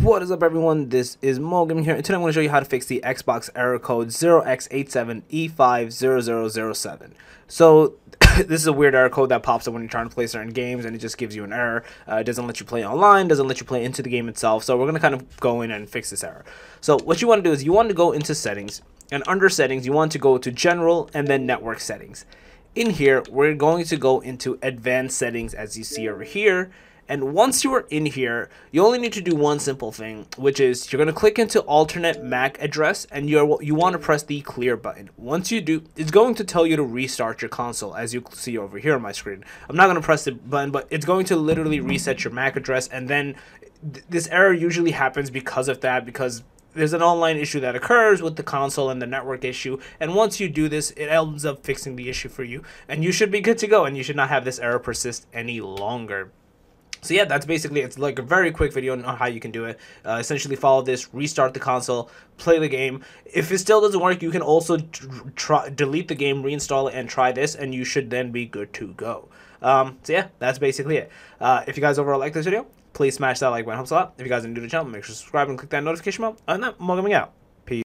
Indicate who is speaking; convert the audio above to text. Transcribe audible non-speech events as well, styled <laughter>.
Speaker 1: What is up everyone, this is Moe Gaming here, and today I'm going to show you how to fix the Xbox error code 0x87E50007. So, <coughs> this is a weird error code that pops up when you're trying to play certain games, and it just gives you an error. Uh, it doesn't let you play online, doesn't let you play into the game itself, so we're going to kind of go in and fix this error. So, what you want to do is you want to go into settings, and under settings, you want to go to general, and then network settings. In here, we're going to go into advanced settings, as you see over here, and once you are in here, you only need to do one simple thing, which is you're going to click into alternate MAC address and you're, you want to press the clear button. Once you do, it's going to tell you to restart your console as you see over here on my screen. I'm not going to press the button, but it's going to literally reset your MAC address and then th this error usually happens because of that because there's an online issue that occurs with the console and the network issue and once you do this it ends up fixing the issue for you and you should be good to go and you should not have this error persist any longer so yeah, that's basically it's like a very quick video on how you can do it. Uh, essentially, follow this, restart the console, play the game. If it still doesn't work, you can also try delete the game, reinstall it, and try this, and you should then be good to go. Um, so yeah, that's basically it. Uh, if you guys overall like this video, please smash that like button. Helps a lot. If you guys are new to the channel, make sure to subscribe and click that notification bell. And that, I'm out.